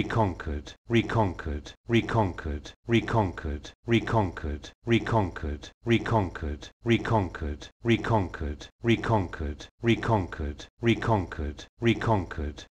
reconquered, reconquered, reconquered, reconquered, reconquered, reconquered, reconquered, reconquered, reconquered, reconquered, reconquered, reconquered, reconquered,